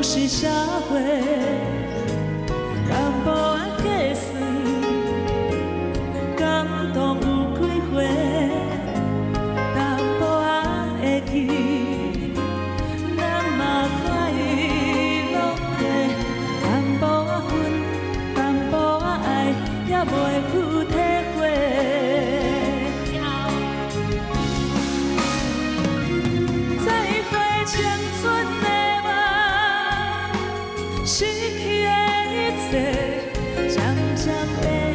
是社会，淡薄仔计算，感动有几回，淡薄仔会记，咱嘛快乐过，淡薄仔恨，淡薄仔爱，也袂负 jump in.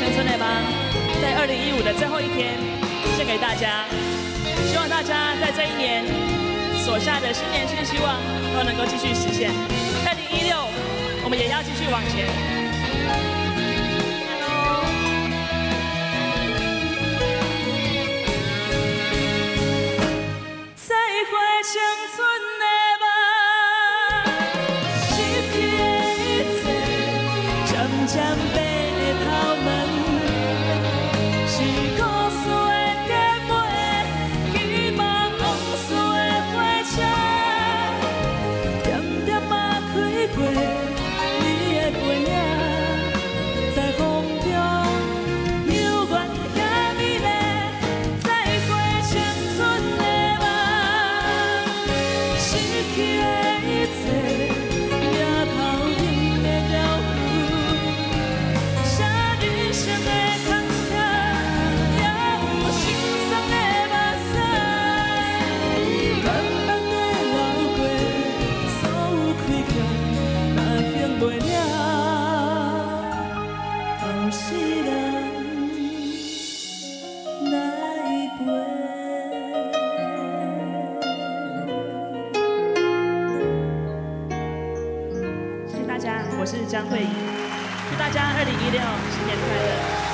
首《再回青春的梦》在二零一五的最后一天献给大家，希望大家在这一年所下的新年新希望都能够继续实现。二零一六，我们也要继续往前。再会 how many 袂了？后世人来陪。谢谢大家，我是江慧仪，祝大家二零一六新年快乐！